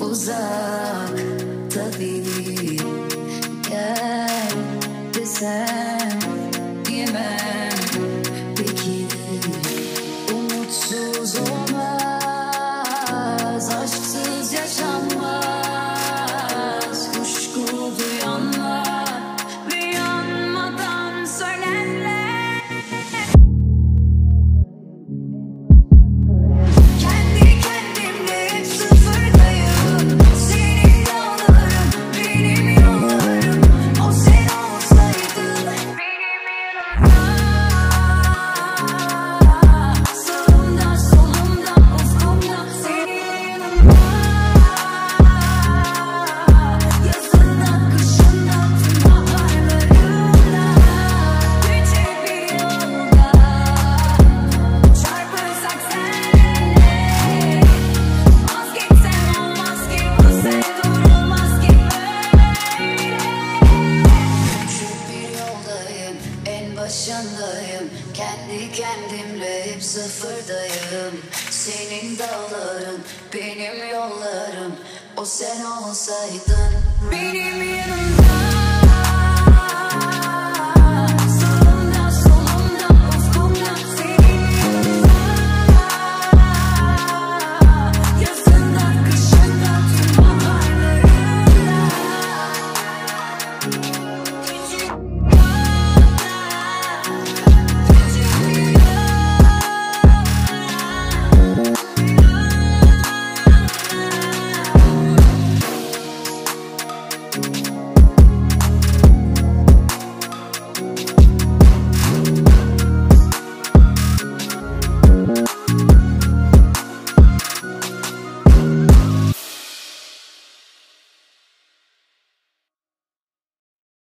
uzak tabii gel desem. başındayım Kendi kendimle hep sıfırdayım. Senin dağların benim yollarım. O sen olsaydın. Benim yanımda